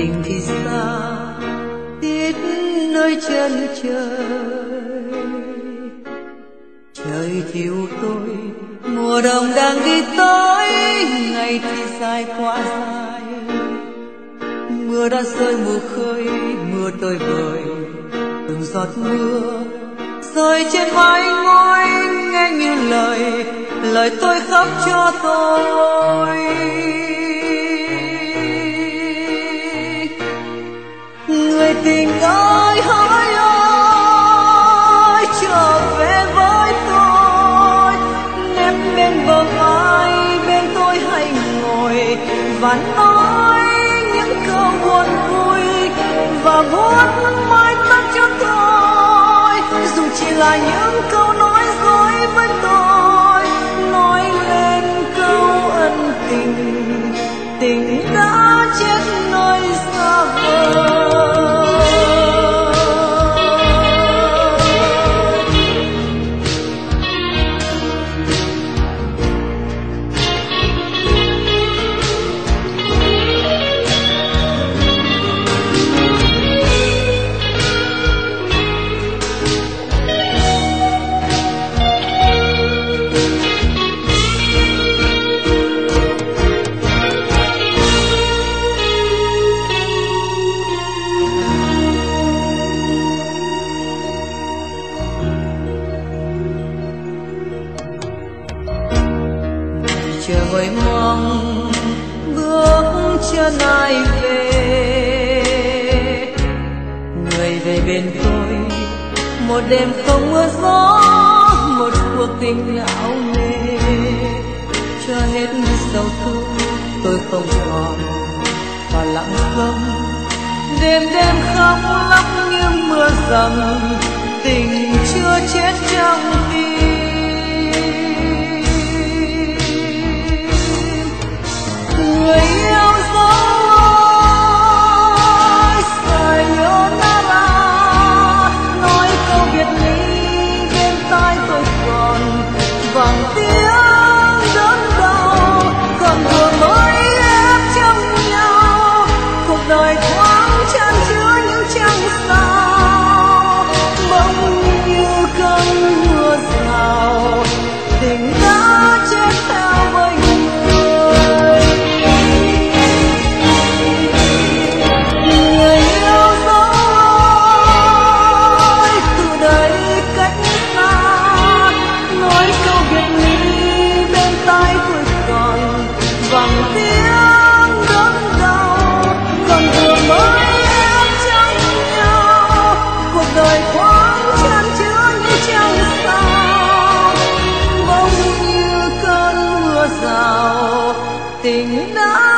tình thì xa tít nơi chân trời. Trời thiếu tôi mùa đông đang đi tới, ngày thì dài quá dài. Mưa đã rơi mùa khơi, mưa tơi bời từng giọt mưa rơi trên mái ngói, nghe như lời lời tôi khóc cho tôi. Và nói những câu buồn vui và vuốt mái tóc cho tôi. Dù chỉ là những câu nói dối với tôi, nói lên câu ân tình tình đã chết nơi xa vời. Chờ người mong bước chân ai về. Người về bên tôi, một đêm không mưa gió, một cuộc tình lão nề cho hết sầu thương tôi không còn và lặng thầm đêm đêm khóc lóc như mưa dầm, tình tình đã